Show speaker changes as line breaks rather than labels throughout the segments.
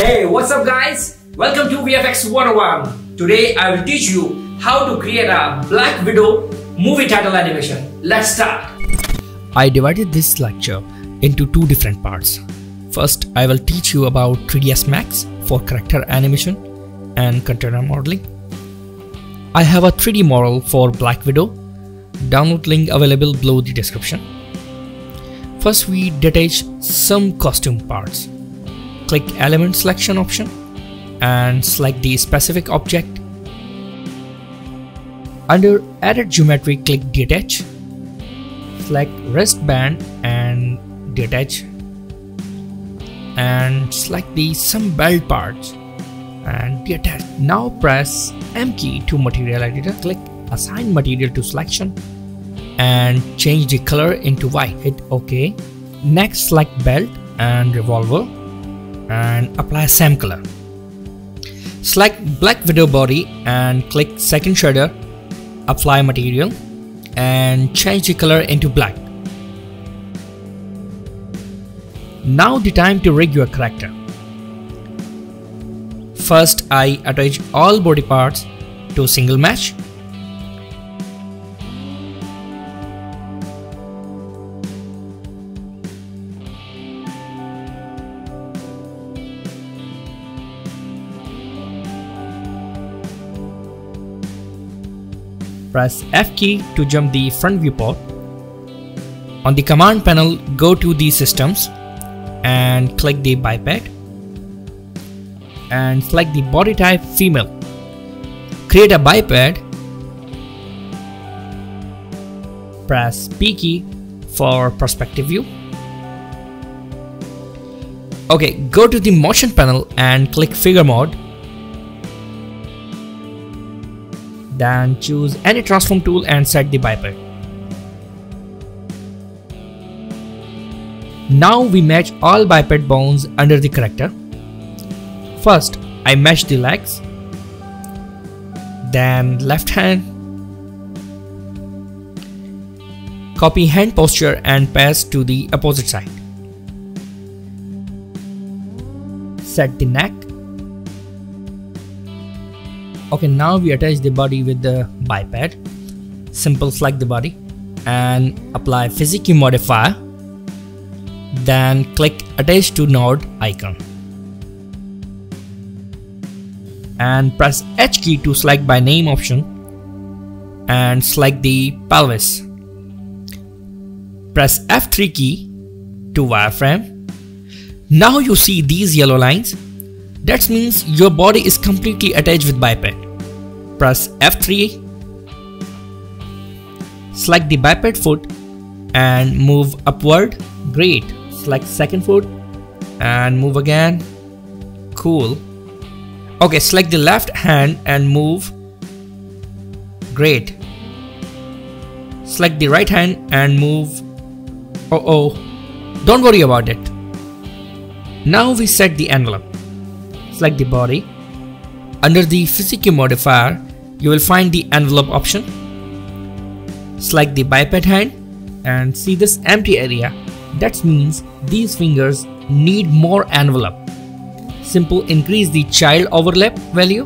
Hey, what's up guys? Welcome to VFX 101. Today I will teach you how to create a Black Widow movie title animation. Let's start.
I divided this lecture into two different parts. First, I will teach you about 3ds Max for character animation and container modeling. I have a 3D model for Black Widow. Download link available below the description. First, we detach some costume parts click element selection option and select the specific object. Under edit geometry click detach. Select wristband and detach and select the some belt parts and detach. Now press M key to material editor. Click assign material to selection and change the color into white. Hit OK. Next select belt and revolver and apply same color. Select Black Widow body and click second shader, apply material and change the color into black. Now the time to rig your character. First I attach all body parts to single mesh Press F key to jump the front viewport. On the command panel, go to the systems and click the biped and select the body type female. Create a biped. Press P key for perspective view. Okay, go to the motion panel and click figure mode Then choose any transform tool and set the biped. Now we match all biped bones under the character. First, I match the legs, then left hand, copy hand posture and pass to the opposite side. Set the neck okay now we attach the body with the biped. Simple select the body and apply Physique modifier then click attach to node icon. And press H key to select by name option and select the pelvis. Press F3 key to wireframe. Now you see these yellow lines that means your body is completely attached with biped. Press F3, select the biped foot and move upward. Great. Select second foot and move again. Cool. Okay, select the left hand and move. Great. Select the right hand and move. Uh oh. Don't worry about it. Now we set the envelope select the body. Under the Physique modifier, you will find the envelope option. Select the biped hand and see this empty area. That means these fingers need more envelope. Simple increase the child overlap value.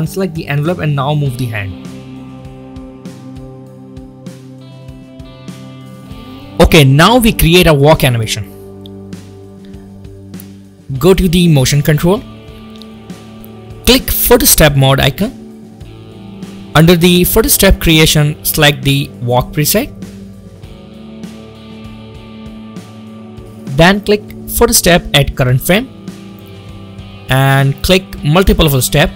Unselect the envelope and now move the hand. Okay, now we create a walk animation. Go to the motion control Click footstep mode icon. Under the footstep creation, select the walk preset. Then click footstep at current frame and click multiple footstep.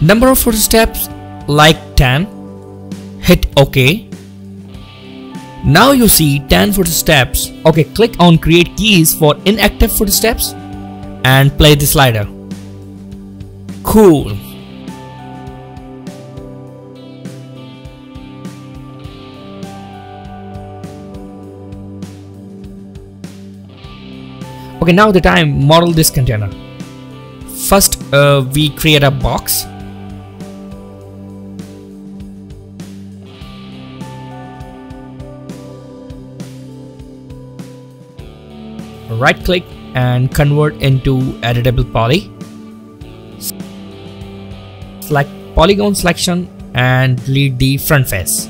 Number of footsteps like 10. Hit OK. Now you see 10 footsteps. Okay, click on create keys for inactive footsteps and play the slider cool. Okay, now the time model this container. First, uh, we create a box. Right click and convert into editable poly. Select polygon selection and delete the front face.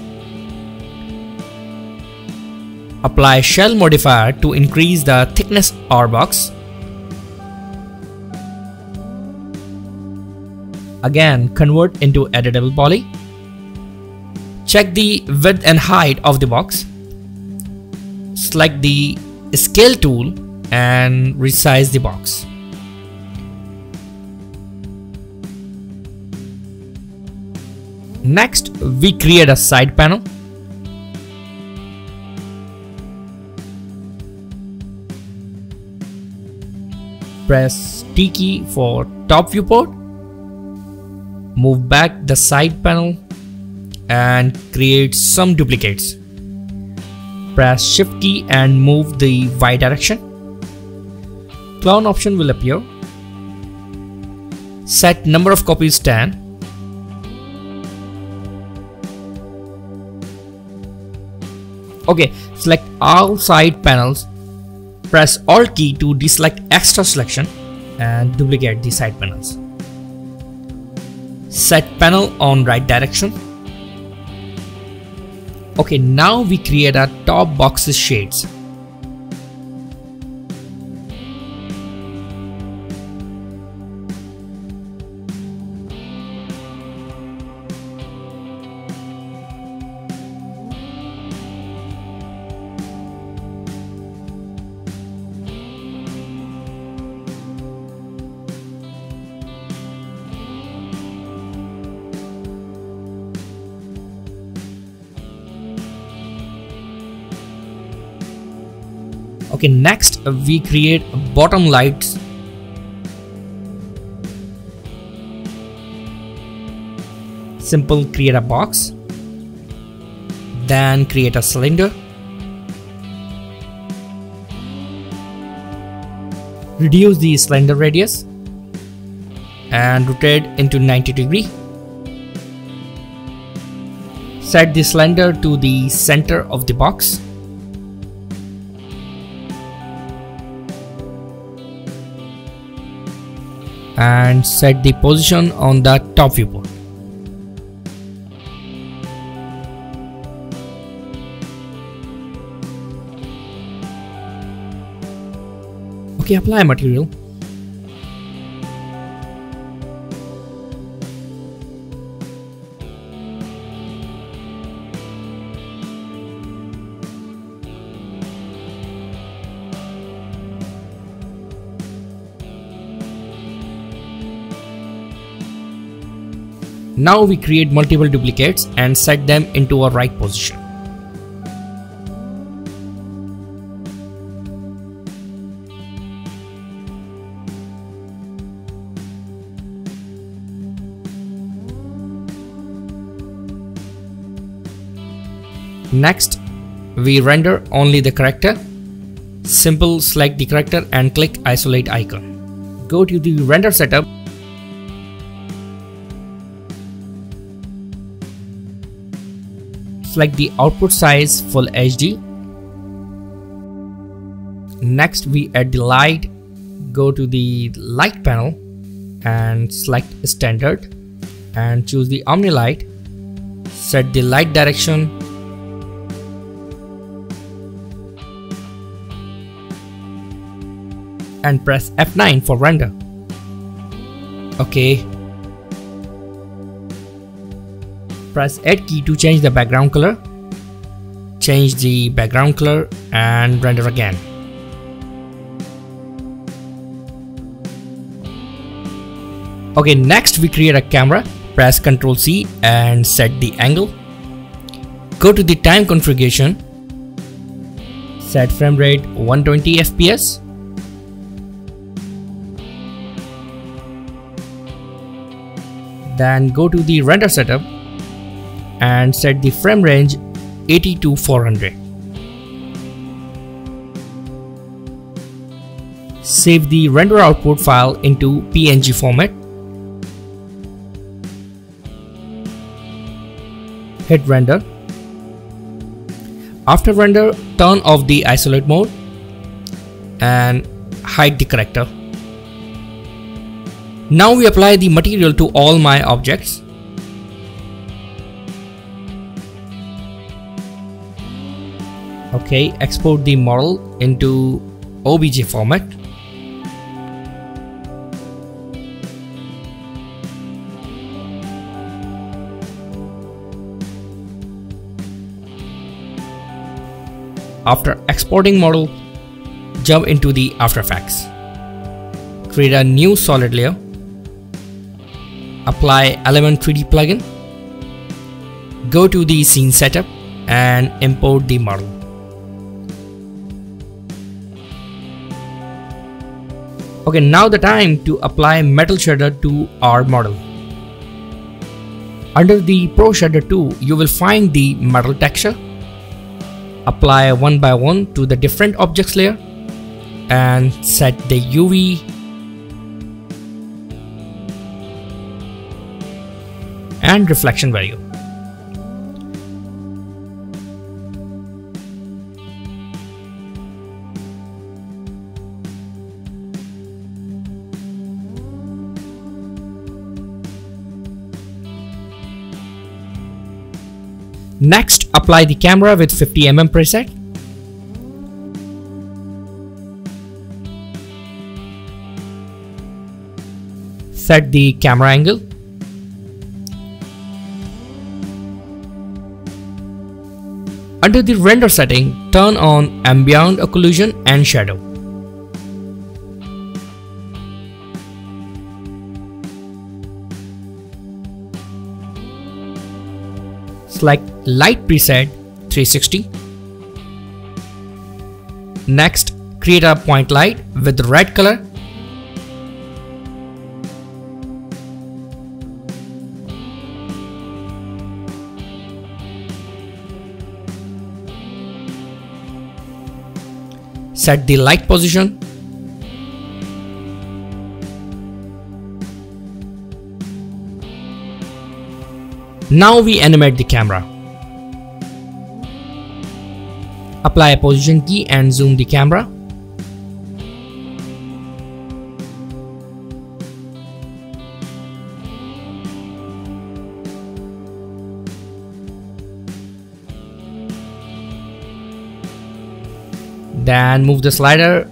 Apply shell modifier to increase the thickness of our box. Again, convert into editable poly. Check the width and height of the box. Select the scale tool and resize the box. Next, we create a side panel. Press T key for top viewport. Move back the side panel and create some duplicates. Press shift key and move the Y direction. Clone option will appear. Set number of copies 10 Okay, select all side panels. Press Alt key to deselect extra selection and duplicate the side panels. Set panel on right direction. Okay, now we create our top boxes shades. Okay next uh, we create bottom lights. Simple create a box. Then create a cylinder. Reduce the cylinder radius and rotate into 90 degree. Set the cylinder to the center of the box and set the position on the top viewport. Okay, apply material. Now we create multiple duplicates and set them into a right position. Next, we render only the character. Simple select the character and click isolate icon. Go to the render setup select the output size full HD. Next we add the light, go to the light panel and select standard and choose the Omni light. Set the light direction and press F9 for render. Okay, press add key to change the background color. Change the background color and render again. Okay next we create a camera. Press ctrl C and set the angle. Go to the time configuration. Set frame rate 120 fps then go to the render setup and set the frame range 80 to 400. Save the render output file into PNG format. Hit render. After render, turn off the isolate mode and hide the character. Now we apply the material to all my objects. Okay, export the model into OBJ format. After exporting model, jump into the After Effects. Create a new solid layer. Apply Element 3D plugin. Go to the scene setup and import the model. Okay, now the time to apply metal shader to our model. Under the Pro Shader 2, you will find the metal texture apply one by one to the different objects layer and set the UV and reflection value. Next, apply the camera with 50mm preset. Set the camera angle. Under the render setting, turn on ambient occlusion and shadow. Select light preset 360 next create a point light with red color. Set the light position Now we animate the camera. Apply a position key and zoom the camera. Then move the slider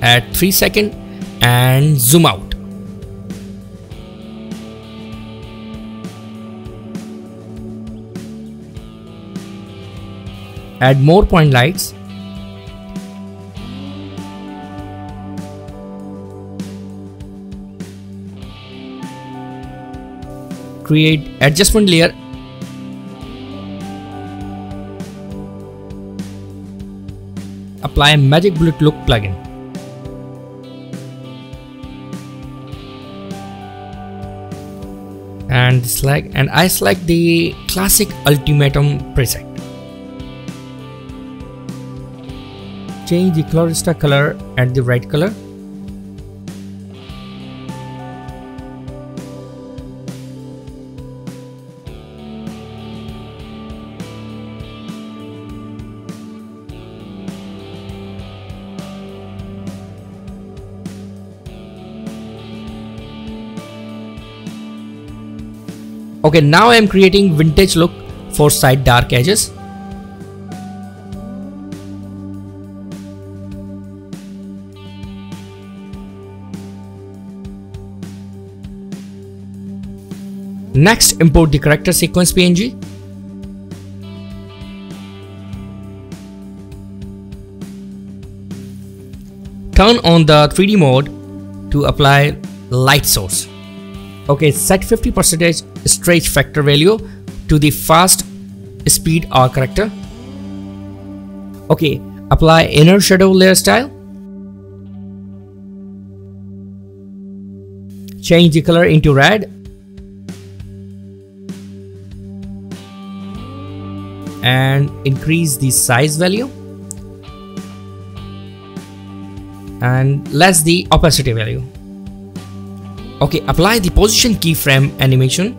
at 3 second and zoom out. Add more point lights. Create adjustment layer. Apply magic bullet look plugin. And select and I select the classic ultimatum preset change the Colorista color and the red color. Okay, now I am creating vintage look for side dark edges. Next, import the character sequence PNG. Turn on the 3D mode to apply light source. Okay, set 50% stretch factor value to the fast speed R character. Okay, apply inner shadow layer style. Change the color into red and increase the size value and less the opacity value. Okay apply the position keyframe animation.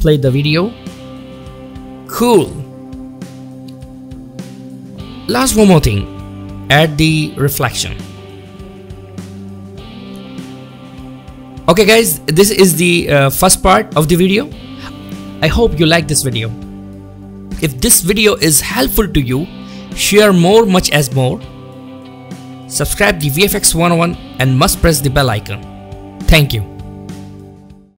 Play the video. Cool. Last one more thing. Add the reflection okay guys this is the uh, first part of the video. I hope you like this video. If this video is helpful to you share more much as more. Subscribe the VFX 101 and must press the bell icon. Thank you